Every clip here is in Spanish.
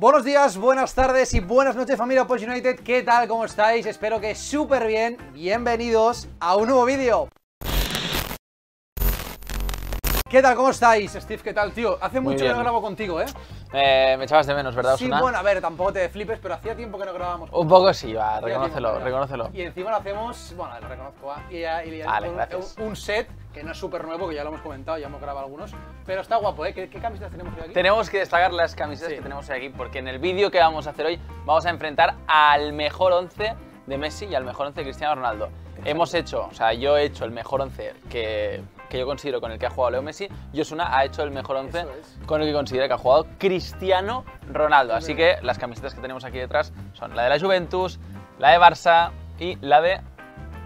Buenos días, buenas tardes y buenas noches familia Post United, ¿qué tal? ¿Cómo estáis? Espero que súper bien, bienvenidos a un nuevo vídeo ¿Qué tal? ¿Cómo estáis? Steve, ¿qué tal, tío? Hace mucho que no grabo contigo, ¿eh? Eh, me echabas de menos, ¿verdad, Sí, bueno, a ver, tampoco te flipes, pero hacía tiempo que no grabábamos. Un poco sí, va, reconócelo, reconócelo. Y encima lo hacemos, bueno, lo reconozco, va, y, y, vale, un, un, set que no es súper nuevo, que ya lo hemos comentado, ya hemos grabado algunos, pero está guapo, ¿eh? ¿Qué, camisetas tenemos hoy aquí? Tenemos que destacar las camisetas que tenemos hoy aquí, porque en el vídeo que vamos a hacer hoy vamos a enfrentar al mejor 11 de Messi y al mejor 11 de Cristiano Ronaldo. Hemos hecho, o sea, yo he hecho el mejor 11 que que yo considero con el que ha jugado Leo Messi, Josuna ha hecho el mejor 11 con el que considera que ha jugado Cristiano Ronaldo. Así que las camisetas que tenemos aquí detrás son la de la Juventus, la de Barça y la de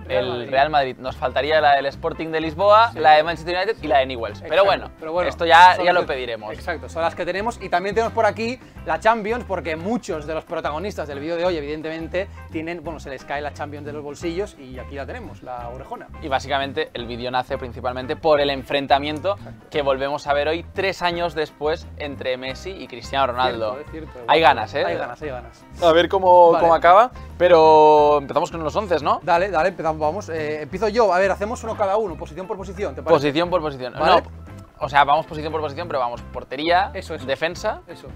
el Real Madrid. Nos faltaría la del Sporting de Lisboa, la de Manchester United y la de Newells. pero, bueno, esto ya, ya lo pediremos. Exacto, son las que tenemos. Y también tenemos por aquí la Champions, porque muchos de los protagonistas del vídeo de hoy, evidentemente, tienen, bueno, se les cae la Champions de los bolsillos y aquí la tenemos, la orejona. Y básicamente el vídeo nace principalmente por el enfrentamiento que volvemos a ver hoy, tres años después, entre Messi y Cristiano Ronaldo. hay ganas, ¿eh? Hay ganas, hay ganas. A ver cómo, cómo acaba, pero empezamos con los once, ¿no? Dale, dale, empezamos vamos. Eh, empiezo yo. A ver, hacemos uno cada uno, posición por posición, ¿te parece? Posición por posición. No, o sea, vamos posición por posición, pero vamos portería, eso, defensa. Eso.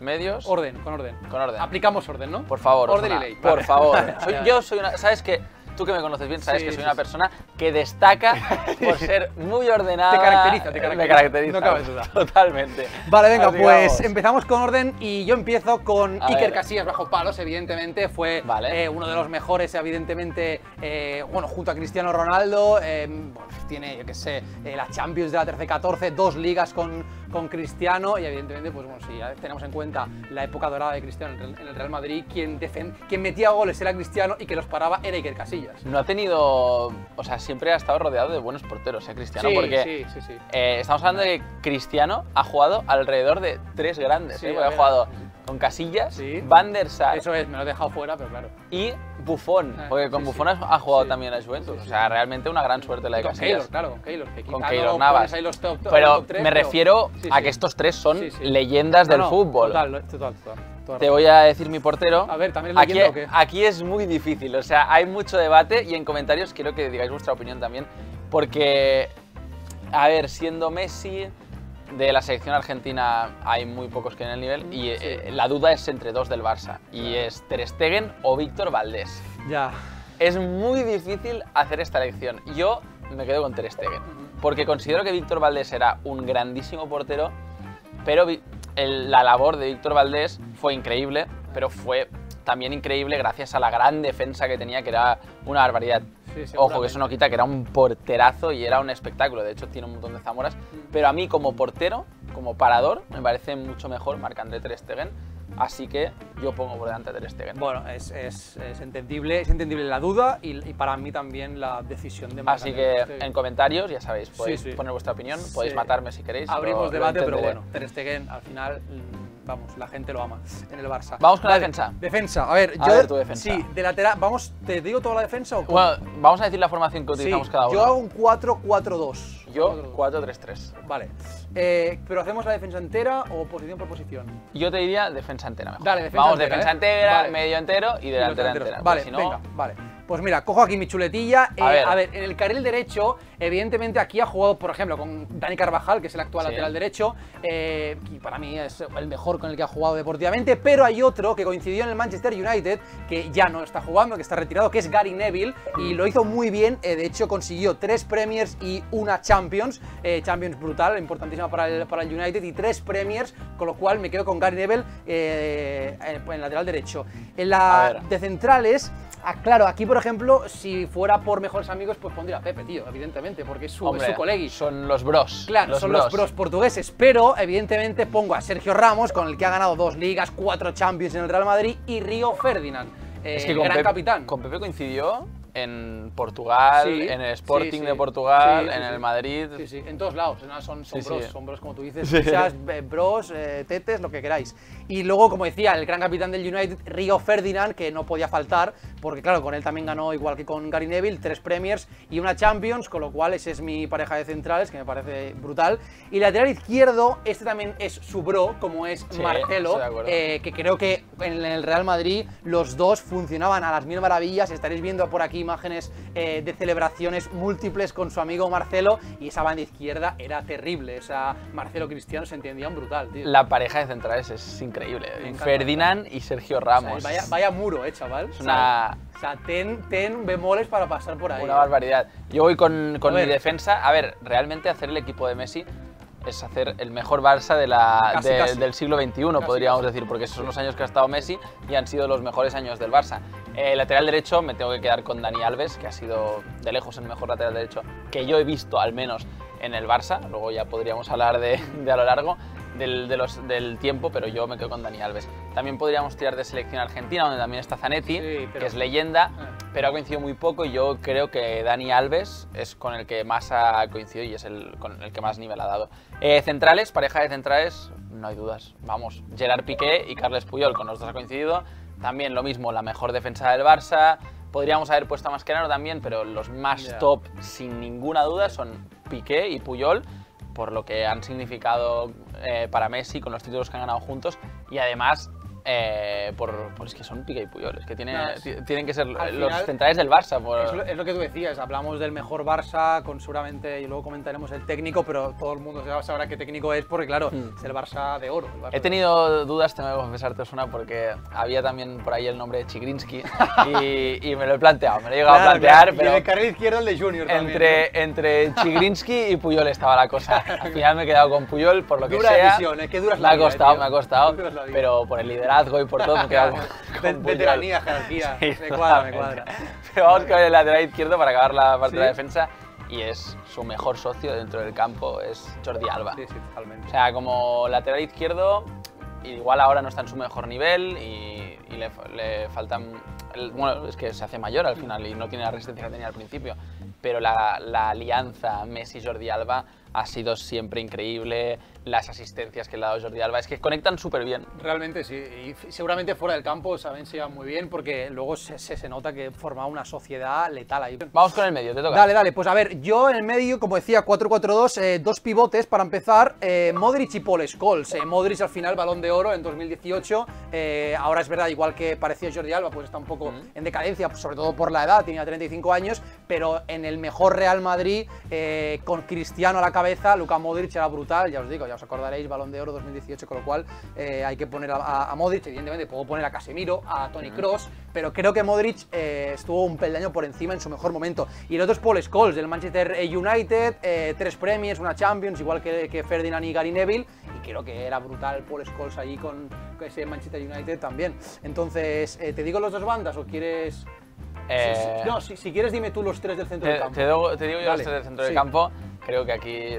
Medios. Orden, con orden. Con orden. Aplicamos orden, ¿no? Por favor. Orden y ley. Por favor. yo soy una. ¿Sabes qué? Tú que me conoces bien sabes que soy una persona que destaca por ser muy ordenada. Te caracteriza, te caracteriza. Me caracteriza. No cabe duda. Totalmente. Vale, venga, pues empezamos con orden y yo empiezo con Iker Casillas bajo palos, evidentemente. Fue eh, uno de los mejores, evidentemente, eh, bueno, junto a Cristiano Ronaldo. Eh, tiene, yo qué sé, la Champions de la 13-14, dos ligas con, con Cristiano y evidentemente, pues bueno, si ya tenemos en cuenta la época dorada de Cristiano en el Real Madrid, quien, quien metía goles era Cristiano y que los paraba era Iker Casillas. No ha tenido. O sea, siempre ha estado rodeado de buenos porteros, ¿eh, Cristiano? porque sí, sí, eh, estamos hablando de que Cristiano ha jugado alrededor de tres grandes. ¿eh? ha jugado con Casillas, Van der Sar. Eso es, me lo he dejado fuera, pero claro. Y Buffon, ah, porque con Buffon ha jugado también a Juventus. O sea, realmente una gran suerte la de Casillas. Keylor, claro, con Keylor. Que con Keylor Navas. pero me refiero a que estos tres son leyendas del fútbol. Total, total, total. Te voy a decir mi portero. A ver, también aquí, aquí es muy difícil, o sea, hay mucho debate y en comentarios quiero que digáis vuestra opinión también, porque, a ver, siendo Messi de la selección argentina hay muy pocos que en el nivel y eh, la duda es entre dos del Barça y es Ter Stegen o Víctor Valdés. Ya. Es muy difícil hacer esta elección. Yo me quedo con Ter Stegen porque considero que Víctor Valdés era un grandísimo portero, pero la labor de Víctor Valdés fue increíble, pero fue también increíble gracias a la gran defensa que tenía, que era una barbaridad. Ojo, que eso no quita que era un porterazo y era un espectáculo. De hecho, tiene un montón de zamoras. Mm. Pero a mí, como portero, como parador, me parece mucho mejor Marc-André Ter Stegen Así que yo pongo por delante de Ter Stegen. Bueno, es, es, es entendible, es entendible la duda y, para mí también la decisión de Así que en comentarios, ya sabéis, podéis poner vuestra opinión, podéis matarme si queréis. Abrimos debate, pero bueno, Ter Stegen al final vamos, la gente lo ama en el Barça. Vamos con la defensa. Defensa, a ver, yo. Ver tu defensa. Sí, de lateral. Vamos, ¿te digo toda la defensa o Bueno, vamos a decir la formación que utilizamos cada uno. Yo hago un 4-4-2. Yo 4-3-3. Vale. Eh, ¿Pero hacemos la defensa entera o posición por posición? Yo te diría defensa entera mejor. Dale, defensa Vamos, entera, defensa ¿eh? entera, medio entero y delantera entera. Vale, venga, vale. Pues mira, cojo aquí mi chuletilla. a, eh, ver. en el carril derecho, evidentemente aquí ha jugado, por ejemplo, con Dani Carvajal, que es el actual lateral derecho, eh, y para mí es el mejor con el que ha jugado deportivamente, pero hay otro que coincidió en el Manchester United, que ya no está jugando, que está retirado, que es Gary Neville, y lo hizo muy bien, eh, de hecho consiguió tres Premiers y una Champions, Champions brutal, importantísima para el, para el United, y tres Premiers, con lo cual me quedo con Gary Neville en el lateral derecho. En la de centrales... Ah, claro, aquí por ejemplo, si fuera por mejores amigos, pues pondría a Pepe, tío, evidentemente, porque es su, Hombre, colegui. Son los bros. Claro, son los bros portugueses, pero evidentemente pongo a Sergio Ramos, con el que ha ganado dos ligas, cuatro Champions en el Real Madrid, y Río Ferdinand, es que gran capitán. Con Pepe coincidió en Portugal, en el Sporting de Portugal, en el Madrid. Sí, sí, en todos lados. Son, son bros, son bros como tú dices. Seas bros, eh, tetes, lo que queráis. Y luego, como decía, el gran capitán del United, Rio Ferdinand, que no podía faltar, porque claro, con él también ganó, igual que con Gary Neville, tres Premiers y una Champions, con lo cual ese es mi pareja de centrales, que me parece brutal. Y lateral izquierdo, este también es su bro, como es Marcelo, eh, que creo que en el Real Madrid los dos funcionaban a las mil maravillas. Estaréis viendo por aquí imágenes eh, de celebraciones múltiples con su amigo Marcelo y esa banda izquierda era terrible. O sea, Marcelo Cristiano se entendían brutal, tío. La pareja de centrales es increíble. Ferdinand y Sergio Ramos. vaya, muro, eh, chaval. Es una... O sea, ten, ten, bemoles para pasar por ahí. Una barbaridad. Yo voy con, con mi defensa. A ver, realmente hacer el equipo de Messi es hacer el mejor Barça de la, del siglo XXI, podríamos decir, porque esos son los años que ha estado Messi y han sido los mejores años del Barça. Eh, lateral derecho me tengo que quedar con Dani Alves, que ha sido de lejos el mejor lateral derecho que yo he visto, al menos en el Barça. Luego ya podríamos hablar de, de a lo largo del, de los, del tiempo, pero yo me quedo con Dani Alves. También podríamos tirar de selección argentina, donde también está Zanetti, que es leyenda, ah. pero ha coincidido muy poco y yo creo que Dani Alves es con el que más ha coincidido y es el con el que más nivel ha dado. Eh, centrales, pareja de centrales, no hay dudas. Vamos, Gerard Piqué y Carles Puyol, con los dos ha coincidido. También lo mismo, la mejor defensa del Barça. Podríamos haber puesto a Mascherano también, pero los más top, sin ninguna duda, son Piqué y Puyol por lo que han significado eh, para Messi con los títulos que han ganado juntos y además eh, por, es que son Piqué y Puyol, es que tiene, tienen que ser los centrales del Barça. Es, lo, que tú decías, hablamos del mejor Barça, con seguramente, y luego comentaremos el técnico, pero todo el mundo sabrá qué técnico es, porque claro, hmm. es el Barça de oro. He tenido dudas, tengo que confesarte, Osuna, porque había también por ahí el nombre de Chigrinsky y, me lo he planteado, me lo he llegado a plantear, pero... Y de carril izquierdo el de Junior Entre, entre Chigrinsky y Puyol estaba la cosa. Al final me he quedado con Puyol, por lo que dura sea. Decisión, ¿eh? dura me ha costado, me ha costado, pero por el liderazgo y por todo me queda Veteranía, jerarquía. me cuadra, me cuadra. Pero vamos con el lateral izquierdo para acabar la parte de la defensa y es su mejor socio dentro del campo, es Jordi Alba. Sí, sí, totalmente. O sea, como lateral izquierdo, igual ahora no está en su mejor nivel y, le, le, faltan... bueno, es que se hace mayor al final y no tiene la resistencia que tenía al principio, pero la, la alianza Messi-Jordi Alba ha sido siempre increíble, las asistencias que le ha dado Jordi Alba, es que conectan súper bien. Realmente sí, y seguramente fuera del campo saben se llevan muy bien porque luego se, se, nota que forma una sociedad letal ahí. Vamos con el medio, te toca. Dale, dale, pues a ver, yo en el medio, como decía, 4-4-2, eh, dos pivotes para empezar, eh, Modric y Paul Scholes. Eh, Modric al final balón de oro en 2018, ahora es verdad, igual que parecía Jordi Alba, pues está un poco en decadencia, sobre todo por la edad, tenía 35 años, pero en el mejor Real Madrid, con Cristiano a la cabeza, Luka Modric era brutal, ya os digo, ya os acordaréis, Balón de Oro 2018, con lo cual eh, hay que poner a, Modric, evidentemente puedo poner a Casemiro, a Tony Cross, pero creo que Modric eh, estuvo un peldaño por encima en su mejor momento. Y el otro es Paul Scholes, del Manchester United, eh, tres premios, una Champions, igual que, que, Ferdinand y Gary Neville, y creo que era brutal Paul Scholes ahí con, ese Manchester United también. Entonces, ¿te digo los dos bandas o quieres...? no, si, quieres dime tú los tres del centro del campo. Te, digo, yo los tres del centro del campo creo que aquí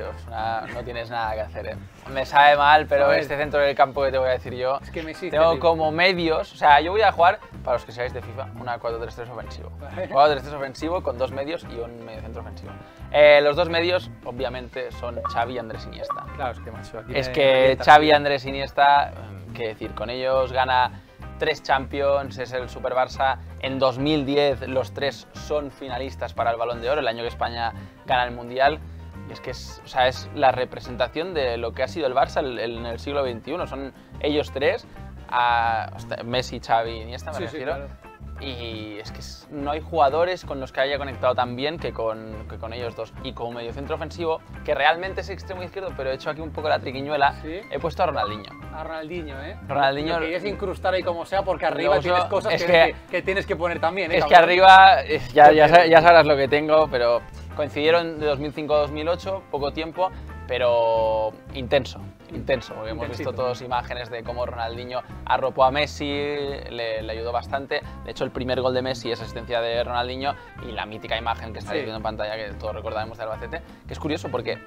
no tienes nada que hacer. ¿eh? Me sabe mal, pero este centro del campo que te voy a decir yo, es que me tengo como medios, o sea, yo voy a jugar, para los que seáis de FIFA, una 4-3-3 ofensivo. 4-3-3 ofensivo con dos medios y un medio centro ofensivo. Eh, los dos medios, obviamente, son Xavi y Andrés Iniesta. Claro, es que macho, Es que Xavi y Andrés Iniesta, mm, qué decir, con ellos gana tres Champions, es el Super Barça. En 2010 los tres son finalistas para el Balón de Oro, el año que España gana el Mundial es que es, o sea, es la representación de lo que ha sido el Barça en el siglo XXI. Son ellos tres, a Messi, Xavi, Iniesta, me refiero. Y es que no hay jugadores con los que haya conectado tan bien que con, que con ellos dos. Y como medio centro ofensivo, que realmente es extremo izquierdo, pero he hecho aquí un poco la triquiñuela, he puesto a Ronaldinho. A Ronaldinho, ¿eh? Ronaldinho. Lo que incrustar ahí como sea, porque arriba tienes cosas que, que, tienes que poner también. ¿eh, es que arriba, eh, ya, ya, ya sabrás lo que tengo, pero Coincidieron de 2005 a 2008, poco tiempo, pero intenso, intenso, porque hemos visto todas imágenes de cómo Ronaldinho arropó a Messi, le, ayudó bastante. De hecho, el primer gol de Messi es asistencia de Ronaldinho y la mítica imagen que estáis viendo en pantalla, que todos recordaremos de Albacete, que es curioso porque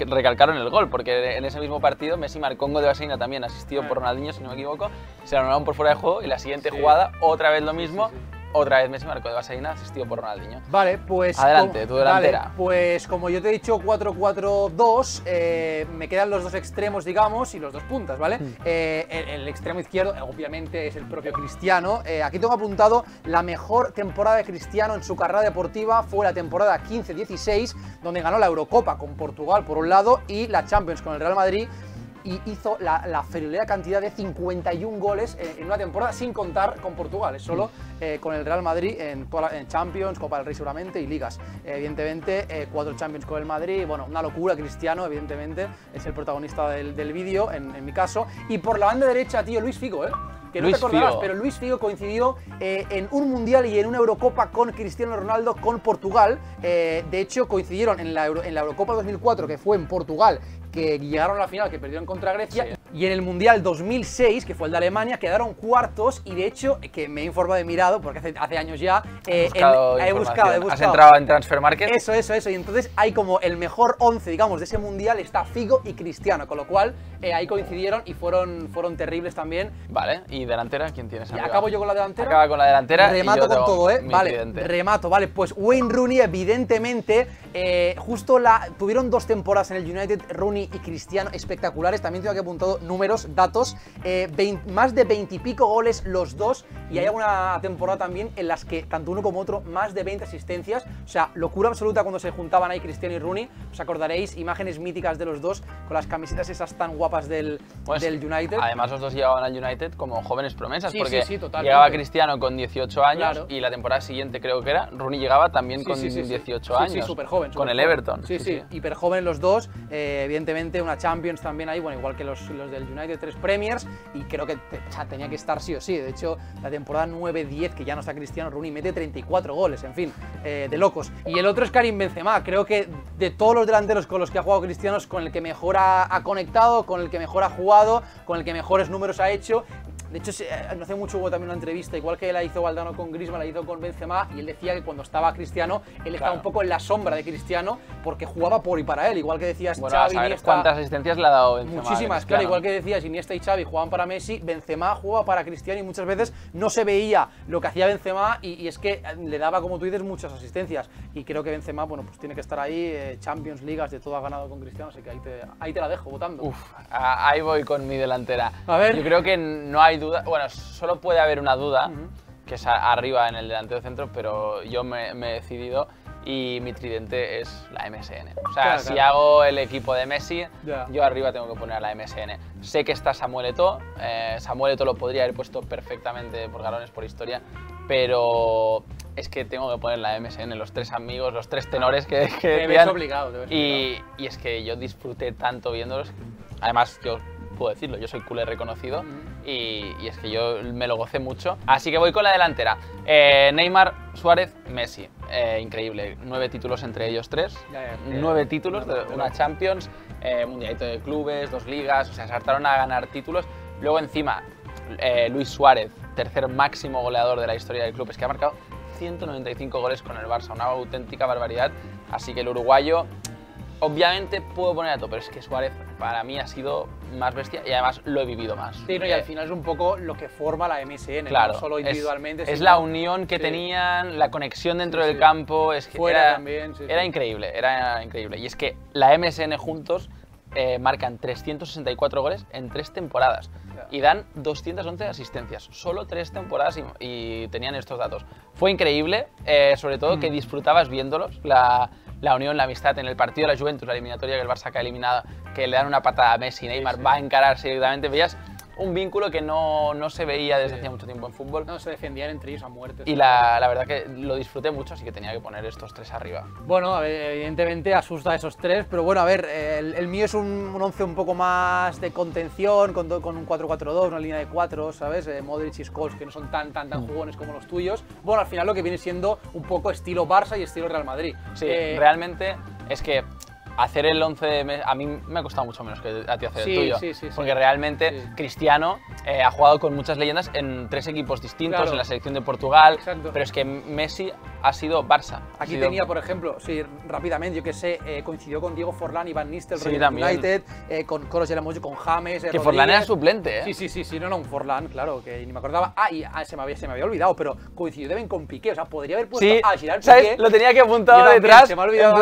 recalcaron el gol, porque en ese mismo partido Messi marcó un gol de Baseina también, asistido por Ronaldinho, si no me equivoco, se lo anularon por fuera de juego y la siguiente jugada, otra vez lo mismo otra vez Messi marcó de vaselina, asistido por Ronaldinho. Vale, pues... Adelante, tu delantera. pues como yo te he dicho 4-4-2, eh, me quedan los dos extremos, digamos, y los dos puntas, ¿vale? Hmm. Eh, el, extremo izquierdo, obviamente, es el propio Cristiano. Eh, aquí tengo apuntado la mejor temporada de Cristiano en su carrera deportiva fue la temporada 15-16, donde ganó la Eurocopa con Portugal por un lado y la Champions con el Real Madrid y hizo la, la cantidad de 51 goles en, una temporada sin contar con Portugal, es solo eh, con el Real Madrid en, en, Champions, Copa del Rey seguramente y ligas. evidentemente, eh, cuatro Champions con el Madrid, bueno, una locura, Cristiano, evidentemente, es el protagonista del, vídeo, en, mi caso. Y por la banda derecha, tío, Luis Figo, ¿eh? Que no te acordarás, pero Luis Figo coincidió eh, en un Mundial y en una Eurocopa con Cristiano Ronaldo con Portugal. de hecho, coincidieron en la, en la Eurocopa 2004, que fue en Portugal, que llegaron a la final, que perdieron contra Grecia, y en el Mundial 2006, que fue el de Alemania, quedaron cuartos, y de hecho, que me he informado, he mirado, porque hace, hace años ya, eh, buscado he, buscado, he buscado. ¿Has entrado en Transfer Market? Eso, eso, eso, y entonces hay como el mejor 11, digamos, de ese Mundial está Figo y Cristiano, con lo cual eh, ahí coincidieron y fueron, fueron terribles también. Vale, ¿y delantera? ¿Quién tienes arriba? acabo yo con la delantera. Acaba con la delantera Remato con todo, ¿eh? Vale, remato, vale, pues Wayne Rooney, evidentemente, eh, justo la... Tuvieron dos temporadas en el United, Rooney y Cristiano, espectaculares. También tengo aquí apuntado números, datos. Eh, más de 20 y pico goles los dos. Y hay alguna temporada también en las que tanto uno como otro, más de 20 asistencias. O sea, locura absoluta cuando se juntaban ahí Cristiano y Rooney. Os acordaréis, imágenes míticas de los dos con las camisetas esas tan guapas del, pues, del United. Además, los dos llegaban al United como jóvenes promesas. porque llegaba Cristiano con 18 años y la temporada siguiente creo que era, Rooney llegaba también con 18 años. Sí, súper joven. con el Everton. Sí, sí, hiper joven los dos. Eh, evidentemente, una Champions también ahí, bueno, igual que los, los del United, tres Premiers, y creo que tenía que estar sí o sí. De hecho, la temporada 9-10, que ya no está Cristiano, Rooney mete 34 goles, en fin, eh, de locos. Y el otro es Karim Benzema, creo que de todos los delanteros con los que ha jugado Cristiano es con el que mejor ha conectado, con el que mejor ha jugado, con el que mejores números ha hecho de hecho, eh, no hace mucho hubo también una entrevista, igual que la hizo Valdano con Griezmann, la hizo con Benzema, y él decía que cuando estaba Cristiano, él estaba un poco en la sombra de Cristiano porque jugaba por y para él, igual que decías bueno, Xavi, Iniesta, ¿Cuántas asistencias le ha dado Benzema? Muchísimas, claro, igual que decías Iniesta y Xavi jugaban para Messi, Benzema jugaba para Cristiano y muchas veces no se veía lo que hacía Benzema y, es que eh, le daba, como tú dices, muchas asistencias. Y creo que Benzema, bueno, pues tiene que estar ahí, eh, Champions, Ligas, de todo ha ganado con Cristiano, así que ahí te, ahí te la dejo votando. Uf, ahí voy con mi delantera. A ver. Yo creo que no hay duda, bueno, solo puede haber una duda, que es arriba en el delantero centro, pero yo me, he decidido y mi tridente es la MSN. O sea, si hago el equipo de Messi, yo arriba tengo que poner a la MSN. Sé que está Samuel Eto'o, eh, Samuel Eto'o lo podría haber puesto perfectamente por galones por historia, pero es que tengo que poner la MSN, los tres amigos, los tres tenores que, que te obligado, y, y, es que yo disfruté tanto viéndolos. Además, yo puedo decirlo, yo soy culé reconocido y, es que yo me lo gocé mucho. Así que voy con la delantera. Eh, Neymar, Suárez, Messi. Eh, increíble, nueve títulos entre ellos tres. nueve títulos de una Champions, eh, Mundialito de Clubes, dos ligas, o sea, se hartaron a ganar títulos. Luego encima, Luis Suárez, tercer máximo goleador de la historia del club, es que ha marcado 195 goles con el Barça, una auténtica barbaridad. Así que el uruguayo Obviamente puedo poner a todo, pero es que Suárez para mí ha sido más bestia y además lo he vivido más. Sí, y al final es un poco lo que forma la MSN, claro, no solo individualmente. Es, la unión que tenían, la conexión dentro del campo, es que Fuera era, también, era increíble, era increíble. Y es que la MSN juntos eh, marcan 364 goles en tres temporadas y dan 211 asistencias, solo tres temporadas y, tenían estos datos. Fue increíble, eh, sobre todo que mm. disfrutabas viéndolos, la la unión, la amistad. En el partido de la Juventus, la eliminatoria que el Barça ha eliminado, que le dan una patada a Messi, Neymar va a encararse directamente, veías un vínculo que no, no se veía desde hacía mucho tiempo en fútbol. No, se defendían entre ellos a muerte. Y la, la, verdad que lo disfruté mucho, así que tenía que poner estos tres arriba. Bueno, evidentemente asusta a esos tres, pero bueno, a ver, el, mío es un, once un poco más de contención, con, con un 4-4-2, una línea de 4, ¿sabes? Eh, Modric y Scholes, que no son tan, tan, tan mm. jugones como los tuyos. Bueno, al final lo que viene siendo un poco estilo Barça y estilo Real Madrid. Sí, eh, realmente es que hacer el 11 de Messi, a mí me ha costado mucho menos que a ti hacer Sí, el tuyo. sí, sí, sí. porque realmente. Cristiano eh, ha jugado con muchas leyendas en tres equipos distintos, Claro. en la selección de Portugal, Exacto. pero es que Messi ha sido Barça. Aquí sido- tenía, por ejemplo, sí, rápidamente, yo que sé, eh, coincidió con Diego Forlán, Nistelrooy Sí, en también. United, eh, con Coros Yaramoyo, con James, eh, Que Forlán era suplente, ¿eh? Sí, sí, sí, sí, no, no, un Forlán, claro, que ni me acordaba. Ah, y ah, se, me había, se me había olvidado, pero coincidió también con Piqué, o sea, podría haber puesto Sí, a Gerard ¿sabes? Piqué. Lo tenía que también, detrás. se me ha olvidado.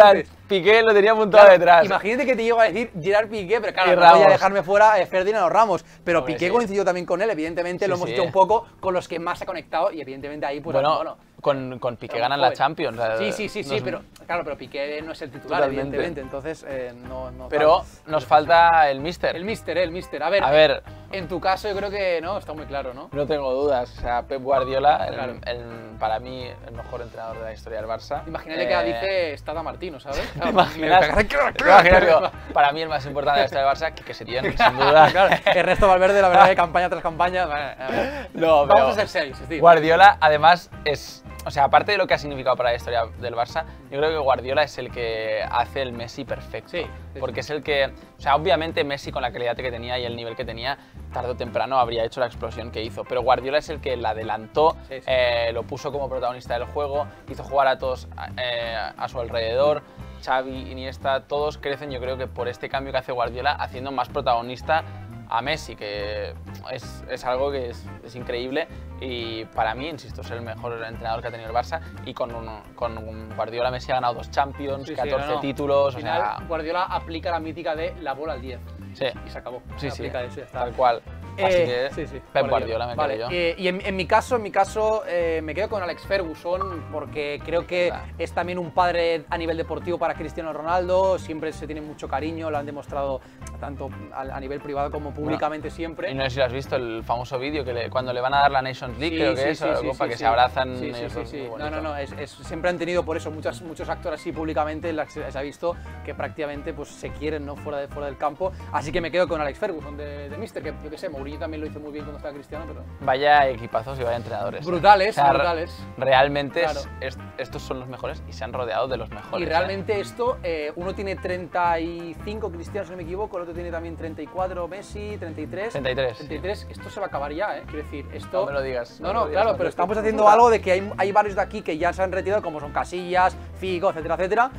Piqué lo tenía apuntado Claro, detrás. Imagínate que te llego a decir Gerard Piqué, pero claro, no voy a dejarme fuera eh, Ferdinand o Ramos. Pero Hombre, Piqué sí. coincidió también con él, evidentemente Sí, lo hemos sí. hecho un poco con los que más se ha conectado y evidentemente ahí, pues bueno, bueno. con, con Piqué ganan la. Champions. Sí, sí, sí, no sí, es- pero claro, pero Piqué no es el titular, Totalmente. evidentemente, entonces eh, no, no Pero tal. nos falta el Mister. El Mister, eh, el Mister. A ver, A ver, en tu caso yo creo que no, está muy claro, ¿no? no tengo dudas. O sea, Pep Guardiola, el- Claro. el- para mí, el mejor entrenador de la historia del Barça. Imagínate Eh, que dice Estada Martino, ¿sabes? ¿Te imaginas? Me- ¿Te imaginas? Para mí el más importante de la historia del Barça, que Setién, sin duda. Claro, Ernesto Valverde, la verdad que campaña tras campaña. vale, a ver. No, Vamos pero a ser seis, Steve. Guardiola, además, es. O sea, aparte de lo que ha significado para la historia del Barça, yo creo que Guardiola es el que hace el Messi perfecto. Sí, sí, porque es el que. O sea, obviamente Messi con la calidad que tenía y el nivel que tenía, tarde o temprano habría hecho la explosión que hizo. Pero Guardiola es el que la adelantó, Sí, eh, lo puso como protagonista del juego, hizo jugar a todos eh, a su alrededor. Xavi, Iniesta, todos crecen yo creo que por este cambio que hace Guardiola, haciendo más protagonista a Messi, que es, es algo que es, es increíble y para mí, insisto, es el mejor entrenador que ha tenido el Barça y con, un- con un Guardiola Messi ha ganado dos Champions, Sí, sí, 14 no, no. títulos, Al o final, sea, Guardiola aplica la mítica de la bola al 10 sí, y se acabó. sí, sí, aplica eso, ya está. tal cual. Así Eh, que sí, sí, Pep Guardiola me vale. quedo yo. eh, y en, en mi caso, en mi caso, eh, me quedo con Alex Ferguson porque creo que Claro. es también un padre a nivel deportivo para Cristiano Ronaldo. Siempre se tiene mucho cariño, lo han demostrado tanto a, a nivel privado como públicamente siempre. Y no sé si lo has visto, el famoso vídeo que le- cuando le van a dar la Nations League, Sí, creo que es, o la Copa, que se abrazan. Sí, sí, sí, muy No, no, no, es, es- siempre han tenido por eso muchas, muchos actores así públicamente en la que se, ha visto que prácticamente pues, se quieren ¿no? fuera, de, fuera del campo. Así que me quedo con Alex Ferguson de, de Mister, que yo que sé, Mourinho también lo hizo muy bien cuando estaba Cristiano, pero Vaya equipazos y vaya entrenadores. ¿eh? brutales, O sea, re- brutales. Realmente es- Claro. es- estos son los mejores y se han rodeado de los mejores. Y ¿eh? realmente esto, eh, uno tiene 35 Cristiano, si no me equivoco, el otro tiene también 34 Messi, 33. 33, 33, esto se va a acabar ya, ¿eh? Quiero decir, esto... No me lo digas. No, no, digas, claro, no pero estamos haciendo algo de que hay, hay varios de aquí que ya se han retirado, como son Casillas, Figo, etcétera, etcétera.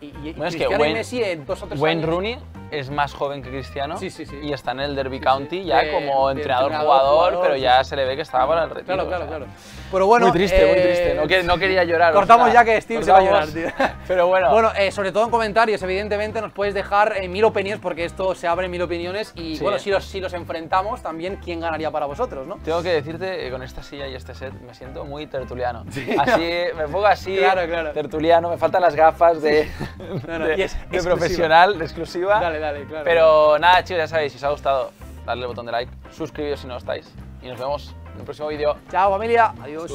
y, es que y Messi en dos o tres Wayne años. Rooney es más joven que Cristiano Sí, sí, sí. y está en el Derby County ya De- como de entrenador, entrenador, jugador, jugador, pero ya se le ve que estaba para el retiro. Claro, o claro, sea, claro. Pero bueno, muy triste, muy eh, triste. No, que- no quería llorar. o Cortamos sea, ya que Steve se va a llorar, tío. Pero bueno, Bueno, eh, sobre todo en comentarios, evidentemente, nos puedes dejar eh, mil opiniones, porque esto se abre mil opiniones. Y bueno, si los, si los enfrentamos, también, ¿quién ganaría para vosotros, no? tengo que decirte que con esta silla y este set me siento muy tertuliano. Así, me pongo así, Claro, claro. tertuliano, me faltan las gafas de, No, no, de- y es de profesional, de exclusiva. Dale, dale, claro. Pero nada, chicos, ya sabéis, si os ha gustado, darle el botón de like, suscribiros si no estáis. Y nos vemos en el próximo vídeo. Chao, familia. Adiós.